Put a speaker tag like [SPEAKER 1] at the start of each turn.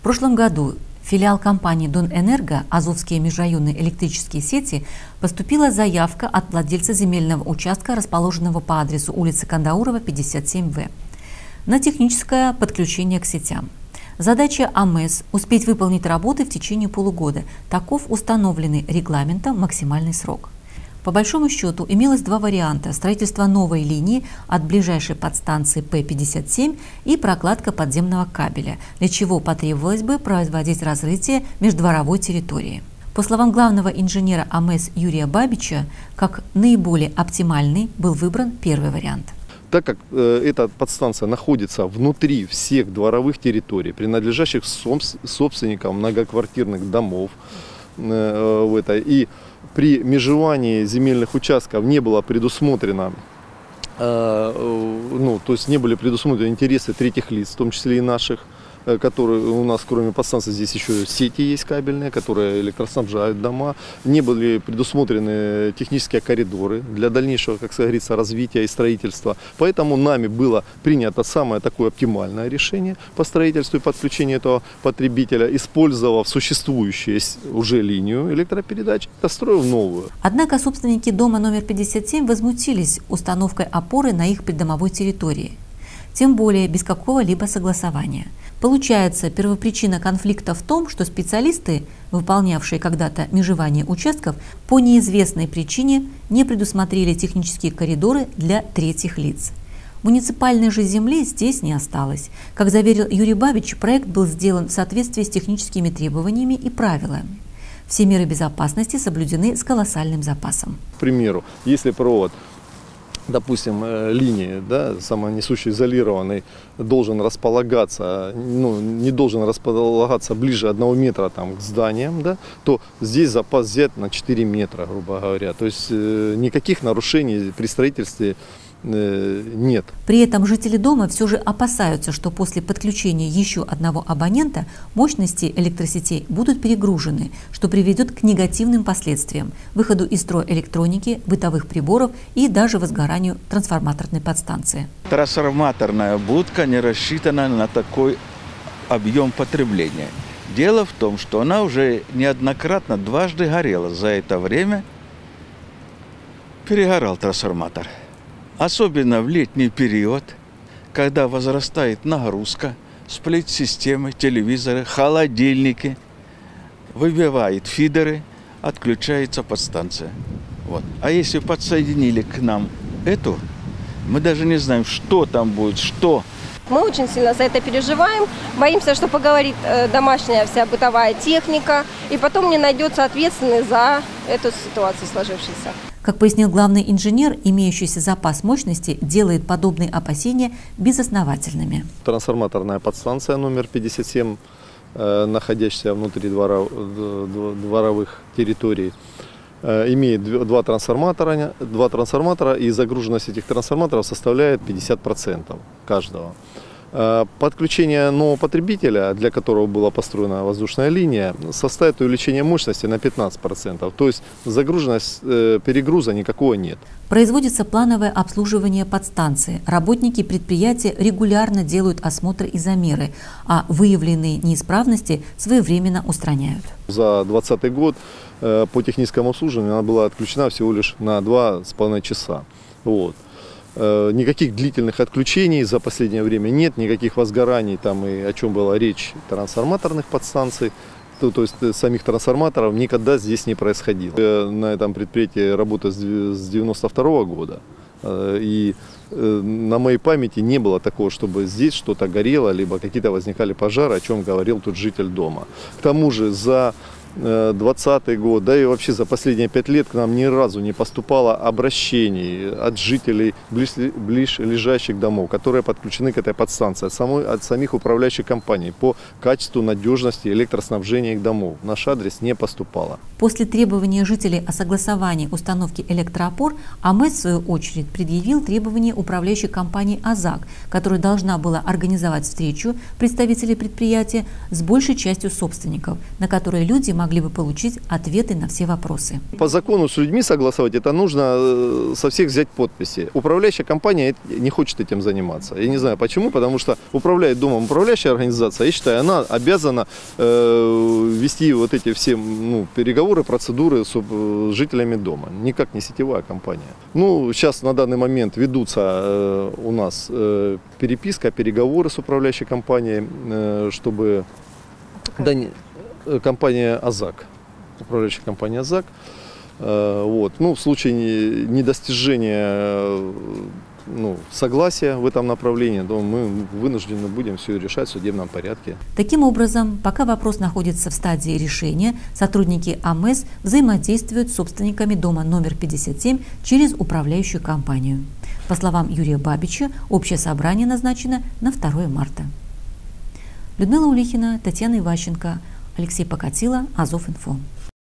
[SPEAKER 1] В прошлом году филиал компании «Донэнерго» Азовские межрайонные электрические сети поступила заявка от владельца земельного участка, расположенного по адресу улицы Кандаурова, 57В, на техническое подключение к сетям. Задача АМЭС – успеть выполнить работы в течение полугода. Таков установленный регламентом максимальный срок. По большому счету имелось два варианта – строительство новой линии от ближайшей подстанции П-57 и прокладка подземного кабеля, для чего потребовалось бы производить разрытие междворовой территории. По словам главного инженера АМЭС Юрия Бабича, как наиболее оптимальный был выбран первый вариант.
[SPEAKER 2] Так как э, эта подстанция находится внутри всех дворовых территорий, принадлежащих собственникам многоквартирных домов, э, в это, и при межевании земельных участков не было предусмотрено э, ну, то есть не были предусмотрены интересы третьих лиц, в том числе и наших, Э, которые у нас, кроме подстанции, здесь еще сети есть кабельные, которые электроснабжают дома. Не были предусмотрены технические коридоры для дальнейшего, как говорится, развития и строительства. Поэтому нами было принято самое такое оптимальное решение по строительству и подключению этого потребителя, использовав существующую уже линию электропередач, построив новую.
[SPEAKER 1] Однако собственники дома номер 57 возмутились установкой опоры на их придомовой территории тем более без какого-либо согласования. Получается, первопричина конфликта в том, что специалисты, выполнявшие когда-то межевание участков, по неизвестной причине не предусмотрели технические коридоры для третьих лиц. Муниципальной же земли здесь не осталось. Как заверил Юрий Бабич, проект был сделан в соответствии с техническими требованиями и правилами. Все меры безопасности соблюдены с колоссальным запасом.
[SPEAKER 2] К примеру, если провод допустим, э, линии, да, самонесущий изолированный, должен располагаться, ну, не должен располагаться ближе одного метра там, к зданиям, да, то здесь запас взять на 4 метра, грубо говоря. То есть э, никаких нарушений при строительстве нет.
[SPEAKER 1] При этом жители дома все же опасаются, что после подключения еще одного абонента мощности электросетей будут перегружены, что приведет к негативным последствиям – выходу из строя электроники, бытовых приборов и даже возгоранию трансформаторной подстанции.
[SPEAKER 3] Трансформаторная будка не рассчитана на такой объем потребления. Дело в том, что она уже неоднократно дважды горела. За это время перегорал трансформатор – Особенно в летний период, когда возрастает нагрузка, сплит-системы, телевизоры, холодильники, выбивает фидеры, отключается подстанция. Вот. А если подсоединили к нам эту, мы даже не знаем, что там будет, что.
[SPEAKER 4] Мы очень сильно за это переживаем, боимся, что поговорит э, домашняя вся бытовая техника, и потом не найдется ответственный за эту ситуацию сложившуюся.
[SPEAKER 1] Как пояснил главный инженер, имеющийся запас мощности делает подобные опасения безосновательными.
[SPEAKER 2] Трансформаторная подстанция номер 57, э, находящаяся внутри двора, дворовых территорий, э, имеет два трансформатора, два трансформатора и загруженность этих трансформаторов составляет 50% каждого. Э, подключение нового потребителя, для которого была построена воздушная линия, составит увеличение мощности на 15%. То есть загруженность э, перегруза никакого нет.
[SPEAKER 1] Производится плановое обслуживание подстанции. Работники предприятия регулярно делают осмотры и замеры, а выявленные неисправности своевременно устраняют.
[SPEAKER 2] За 2020 год э, по техническому обслуживанию она была отключена всего лишь на 2,5 часа. Вот. Э, никаких длительных отключений за последнее время нет, никаких возгораний, там и о чем была речь, трансформаторных подстанций, то, то есть э, самих трансформаторов никогда здесь не происходило. Я на этом предприятии работаю с 92 года, э, и на моей памяти не было такого, чтобы здесь что-то горело, либо какие-то возникали пожары, о чем говорил тут житель дома. К тому же за 2020 год, да и вообще за последние пять лет к нам ни разу не поступало обращений от жителей ближ, ближайших домов, которые подключены к этой подстанции, от, самой, от самих управляющих компаний по качеству надежности электроснабжения их домов. Наш адрес не поступало.
[SPEAKER 1] После требования жителей о согласовании установки электроопор, АМЭС, в свою очередь, предъявил требования управляющей компании «Азак», которая должна была организовать встречу представителей предприятия с большей частью собственников, на которой люди могли бы получить ответы на все вопросы.
[SPEAKER 2] По закону с людьми согласовать это нужно э, со всех взять подписи. Управляющая компания не хочет этим заниматься. Я не знаю почему, потому что управляет домом управляющая организация, я считаю, она обязана э, вести вот эти все ну, переговоры, процедуры с э, жителями дома. Никак не сетевая компания. Ну, сейчас на данный момент ведутся э, у нас э, переписка, переговоры с управляющей компанией, э, чтобы... Да, не, э, компания «Азак», управляющая компания «Азак». Э, вот. Ну, в случае недостижения э, ну, согласия в этом направлении, то мы вынуждены будем все решать в судебном порядке.
[SPEAKER 1] Таким образом, пока вопрос находится в стадии решения, сотрудники АМС взаимодействуют с собственниками дома номер 57 через управляющую компанию. По словам Юрия Бабича, общее собрание назначено на 2 марта. Людмила Улихина, Татьяна Иващенко, Алексей Покатила, Азов Инфо.